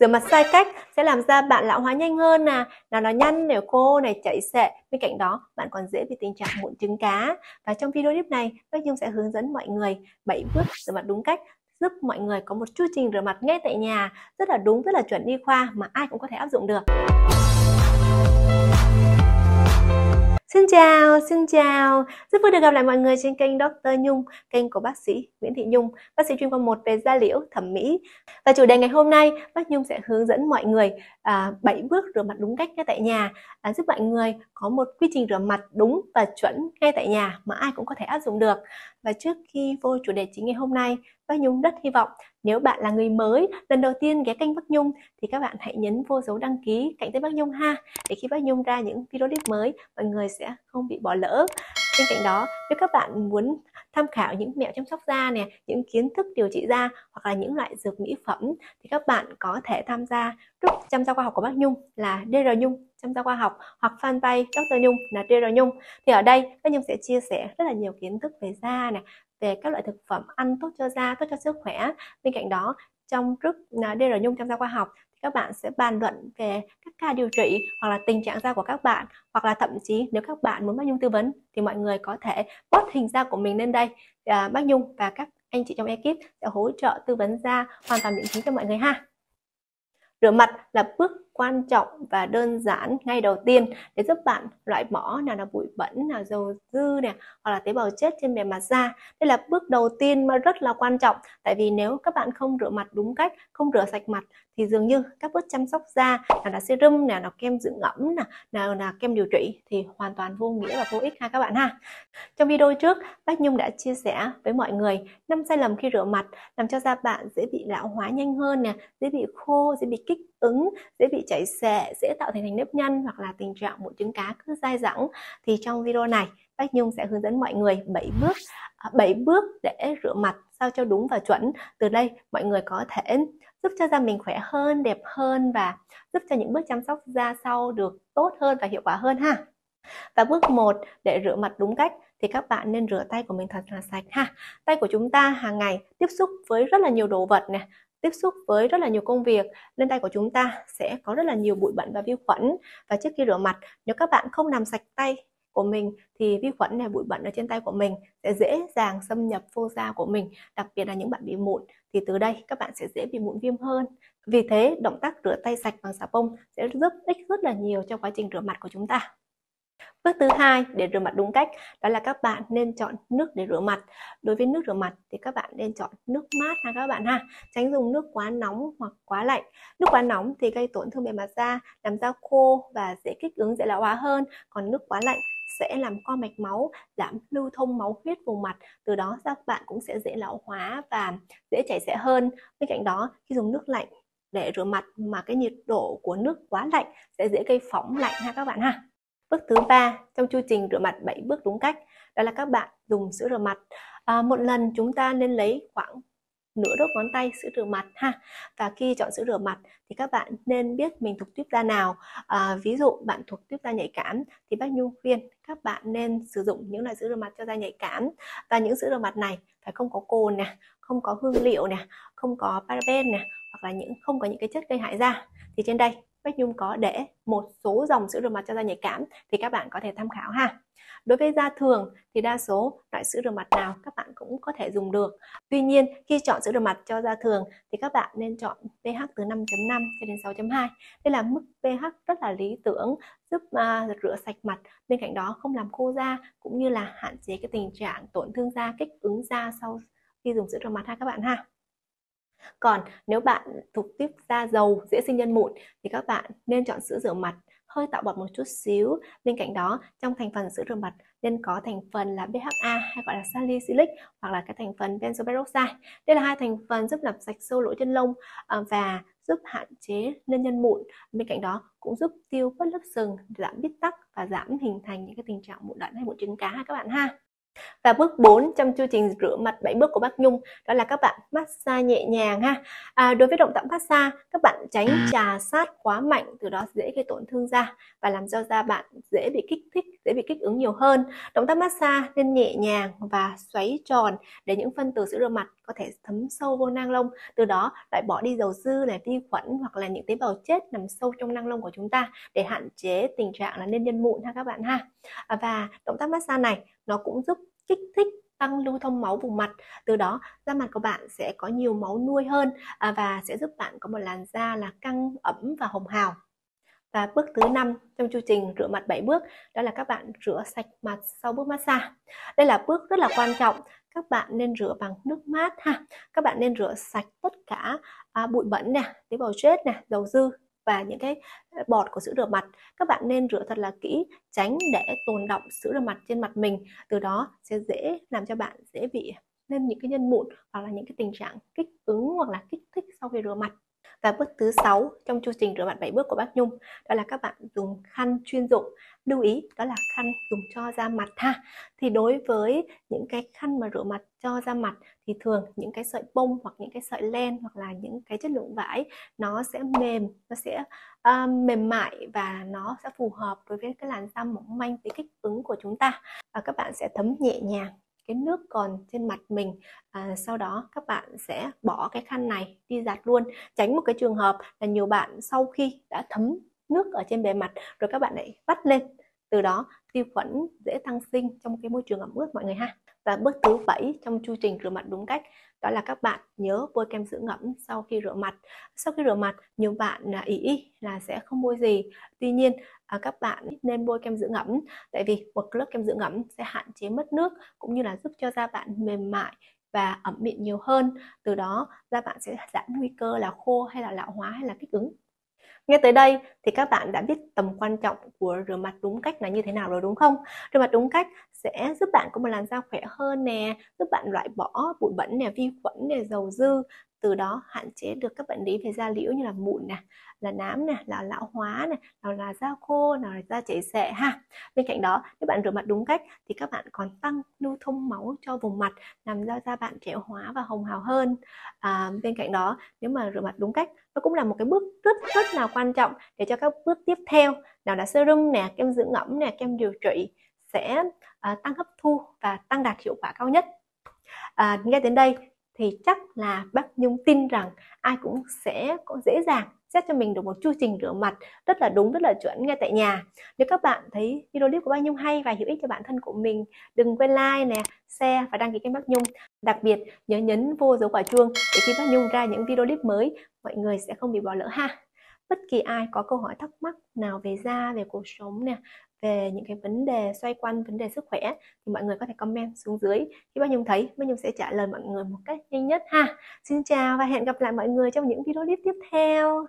Rửa mặt sai cách sẽ làm da bạn lão hóa nhanh hơn nè, nào nó nhăn, nẻo khô này, chảy xệ. Bên cạnh đó, bạn còn dễ bị tình trạng mụn trứng cá. Và trong video clip này, Bác dung sẽ hướng dẫn mọi người 7 bước rửa mặt đúng cách giúp mọi người có một chu trình rửa mặt ngay tại nhà rất là đúng, rất là chuẩn y khoa mà ai cũng có thể áp dụng được. Xin chào, xin chào. Rất vui được gặp lại mọi người trên kênh Dr. Nhung, kênh của bác sĩ Nguyễn Thị Nhung, bác sĩ chuyên khoa 1 về da liễu, thẩm mỹ. Và chủ đề ngày hôm nay, bác Nhung sẽ hướng dẫn mọi người à, 7 bước rửa mặt đúng cách ngay tại nhà, à, giúp mọi người có một quy trình rửa mặt đúng và chuẩn ngay tại nhà mà ai cũng có thể áp dụng được. Và trước khi vô chủ đề chính ngày hôm nay, bác Nhung rất hy vọng nếu bạn là người mới, lần đầu tiên ghé kênh Bác Nhung thì các bạn hãy nhấn vô dấu đăng ký cạnh tên Bác Nhung ha để khi Bác Nhung ra những video clip mới mọi người sẽ không bị bỏ lỡ. Bên cạnh đó, nếu các bạn muốn tham khảo những mẹo chăm sóc da nè, những kiến thức điều trị da hoặc là những loại dược mỹ phẩm thì các bạn có thể tham gia group chăm sóc khoa học của bác Nhung là DR Nhung chăm sóc khoa học hoặc fanpage Dr. Nhung là DR Nhung. Thì ở đây bác Nhung sẽ chia sẻ rất là nhiều kiến thức về da nè, về các loại thực phẩm ăn tốt cho da, tốt cho sức khỏe. Bên cạnh đó, trong group à, DR Nhung tham gia khoa học thì các bạn sẽ bàn luận về các ca điều trị hoặc là tình trạng da của các bạn hoặc là thậm chí nếu các bạn muốn bác Nhung tư vấn thì mọi người có thể post hình da của mình lên đây à, bác Nhung và các anh chị trong ekip sẽ hỗ trợ tư vấn da hoàn toàn miễn phí cho mọi người ha. Rửa mặt là bước quan trọng và đơn giản ngay đầu tiên để giúp bạn loại bỏ nào là bụi bẩn, nào dầu dư nè, hoặc là tế bào chết trên bề mặt da. Đây là bước đầu tiên mà rất là quan trọng tại vì nếu các bạn không rửa mặt đúng cách, không rửa sạch mặt thì dường như các bước chăm sóc da nào là serum, nào là kem dưỡng ẩm, nào, nào là kem điều trị thì hoàn toàn vô nghĩa và vô ích ha các bạn ha. Trong video trước, bác Nhung đã chia sẻ với mọi người năm sai lầm khi rửa mặt làm cho da bạn dễ bị lão hóa nhanh hơn nè, dễ bị khô, dễ bị kích ứng, dễ bị chảy xệ, dễ tạo thành thành nếp nhăn hoặc là tình trạng mụn trứng cá cứ dai dẳng thì trong video này Bác Nhung sẽ hướng dẫn mọi người 7 bước à, 7 bước để rửa mặt sao cho đúng và chuẩn. Từ đây mọi người có thể giúp cho da mình khỏe hơn, đẹp hơn và giúp cho những bước chăm sóc da sau được tốt hơn và hiệu quả hơn ha. Và bước 1 để rửa mặt đúng cách thì các bạn nên rửa tay của mình thật là sạch ha. Tay của chúng ta hàng ngày tiếp xúc với rất là nhiều đồ vật này, tiếp xúc với rất là nhiều công việc, nên tay của chúng ta sẽ có rất là nhiều bụi bẩn và vi khuẩn. Và trước khi rửa mặt, nếu các bạn không làm sạch tay của mình thì vi khuẩn này, bụi bẩn ở trên tay của mình sẽ dễ dàng xâm nhập vô da của mình, đặc biệt là những bạn bị mụn. Thì từ đây các bạn sẽ dễ bị mụn viêm hơn. Vì thế, động tác rửa tay sạch bằng xà bông sẽ giúp ích rất là nhiều cho quá trình rửa mặt của chúng ta. Bước thứ hai để rửa mặt đúng cách đó là các bạn nên chọn nước để rửa mặt. Đối với nước rửa mặt thì các bạn nên chọn nước mát ha các bạn ha. Tránh dùng nước quá nóng hoặc quá lạnh. Nước quá nóng thì gây tổn thương bề mặt da, làm da khô và dễ kích ứng, dễ lão hóa hơn. Còn nước quá lạnh sẽ làm co mạch máu, giảm lưu thông máu huyết vùng mặt. Từ đó da bạn cũng sẽ dễ lão hóa và dễ chảy xệ hơn. Bên cạnh đó khi dùng nước lạnh để rửa mặt mà cái nhiệt độ của nước quá lạnh sẽ dễ gây phỏng lạnh ha các bạn ha. Bước thứ ba trong chu trình rửa mặt 7 bước đúng cách đó là các bạn dùng sữa rửa mặt. À, một lần chúng ta nên lấy khoảng nửa đốt ngón tay sữa rửa mặt ha. Và khi chọn sữa rửa mặt thì các bạn nên biết mình thuộc tuyếp da nào. À, ví dụ bạn thuộc tuyếp da nhạy cảm thì bác nhung khuyên các bạn nên sử dụng những loại sữa rửa mặt cho da nhạy cảm. Và những sữa rửa mặt này phải không có cồn nè không có hương liệu nè không có paraben nè hoặc là những không có những cái chất gây hại da. Thì trên đây Bách Nhung có để một số dòng sữa rửa mặt cho da nhạy cảm thì các bạn có thể tham khảo ha. Đối với da thường thì đa số loại sữa rửa mặt nào các bạn cũng có thể dùng được. Tuy nhiên khi chọn sữa rửa mặt cho da thường thì các bạn nên chọn pH từ 5.5 cho đến 6.2. Đây là mức pH rất là lý tưởng giúp uh, rửa sạch mặt. Bên cạnh đó không làm khô da cũng như là hạn chế cái tình trạng tổn thương da, kích ứng da sau khi dùng sữa rửa mặt ha các bạn ha. Còn nếu bạn thuộc tiếp da dầu, dễ sinh nhân mụn thì các bạn nên chọn sữa rửa mặt hơi tạo bọt một chút xíu. Bên cạnh đó, trong thành phần sữa rửa mặt nên có thành phần là BHA hay gọi là salicylic hoặc là cái thành phần benzoperoxide. Đây là hai thành phần giúp làm sạch sâu lỗ chân lông ờ, và giúp hạn chế lên nhân mụn. Bên cạnh đó cũng giúp tiêu bớt lớp sừng, giảm bít tắc và giảm hình thành những cái tình trạng mụn đậm hay mụn trứng cá các bạn ha. Và bước 4 trong chương trình rửa mặt 7 bước của bác Nhung đó là các bạn massage nhẹ nhàng ha. À, đối với động tác massage, các bạn tránh trà sát quá mạnh từ đó dễ gây tổn thương da và làm cho da bạn dễ bị kích thích, dễ bị kích ứng nhiều hơn. Động tác massage nên nhẹ nhàng và xoáy tròn để những phân tử sữa rửa mặt có thể thấm sâu vô nang lông, từ đó loại bỏ đi dầu dư này, vi khuẩn hoặc là những tế bào chết nằm sâu trong nang lông của chúng ta để hạn chế tình trạng là nên nhân mụn ha các bạn ha. À, và động tác massage này nó cũng giúp kích thích tăng lưu thông máu vùng mặt từ đó da mặt của bạn sẽ có nhiều máu nuôi hơn à, và sẽ giúp bạn có một làn da là căng ẩm và hồng hào và bước thứ năm trong chương trình rửa mặt 7 bước đó là các bạn rửa sạch mặt sau bước massage. Đây là bước rất là quan trọng. Các bạn nên rửa bằng nước mát ha. Các bạn nên rửa sạch tất cả à, bụi bẩn nè, tế bào chết nè, dầu dư và những cái ờ, bọt của sữa rửa mặt. Các bạn nên rửa thật là kỹ, tránh để tồn động sữa rửa mặt trên mặt mình. Từ đó sẽ dễ làm cho bạn dễ bị nên những cái nhân mụn hoặc là những cái tình trạng kích ứng hoặc là kích thích sau khi rửa mặt và bước thứ sáu trong chu trình rửa mặt 7 bước của bác Nhung đó là các bạn dùng khăn chuyên dụng. Lưu ý đó là khăn dùng cho da mặt ha. Thì đối với những cái khăn mà rửa mặt cho da mặt thì thường những cái sợi bông hoặc những cái sợi len hoặc là những cái chất lượng vải nó sẽ mềm, nó sẽ uh, mềm mại và nó sẽ phù hợp đối với cái làn da mỏng manh với kích ứng của chúng ta. Và các bạn sẽ thấm nhẹ nhàng cái nước còn trên mặt mình à, sau đó các bạn sẽ bỏ cái khăn này đi giặt luôn. Tránh một cái trường hợp là nhiều bạn sau khi đã thấm nước ở trên bề mặt rồi các bạn lại vắt lên từ đó vi khuẩn dễ tăng sinh trong cái môi trường ẩm ướt mọi người ha. Và bước thứ bảy trong chu trình rửa mặt đúng cách đó là các bạn nhớ bôi kem dưỡng ẩm sau khi rửa mặt. Sau khi rửa mặt nhiều bạn à, ý, ý là sẽ không bôi gì. Tuy nhiên à, các bạn nên bôi kem dưỡng ẩm tại vì một lớp kem dưỡng ẩm sẽ hạn chế mất nước cũng như là giúp cho da bạn mềm mại và ẩm mịn nhiều hơn. Từ đó da bạn sẽ giảm nguy cơ là khô hay là lão hóa hay là kích ứng. Nghe tới đây thì các bạn đã biết tầm quan trọng của rửa mặt đúng cách là như thế nào rồi đúng không? Rửa mặt đúng cách sẽ giúp bạn có một làn da khỏe hơn nè, giúp bạn loại bỏ bụi bẩn nè, vi khuẩn nè, dầu dư, từ đó hạn chế được các bệnh lý về da liễu như là mụn nè, là nám nè, là lão hóa nè, nào là da khô, nào là da chảy xệ ha. Bên cạnh đó, nếu bạn rửa mặt đúng cách thì các bạn còn tăng lưu thông máu cho vùng mặt, làm cho da bạn trẻ hóa và hồng hào hơn. À, bên cạnh đó, nếu mà rửa mặt đúng cách, nó cũng là một cái bước rất rất là quan trọng để cho các bước tiếp theo, nào là serum nè, kem dưỡng ẩm nè, kem điều trị sẽ à, tăng hấp thu và tăng đạt hiệu quả cao nhất. À, nghe đến đây thì chắc là bác Nhung tin rằng ai cũng sẽ có dễ dàng xét cho mình được một chu trình rửa mặt rất là đúng, rất là chuẩn ngay tại nhà. Nếu các bạn thấy video clip của bác Nhung hay và hữu ích cho bản thân của mình, đừng quên like nè, share và đăng ký kênh bác Nhung. Đặc biệt nhớ nhấn vô dấu quả chuông để khi bác Nhung ra những video clip mới, mọi người sẽ không bị bỏ lỡ ha. Bất kỳ ai có câu hỏi thắc mắc nào về da, về cuộc sống nè, về những cái vấn đề xoay quanh vấn đề sức khỏe thì mọi người có thể comment xuống dưới. Khi bao Nhung thấy bao Nhung sẽ trả lời mọi người một cách nhanh nhất ha. Xin chào và hẹn gặp lại mọi người trong những video clip tiếp theo.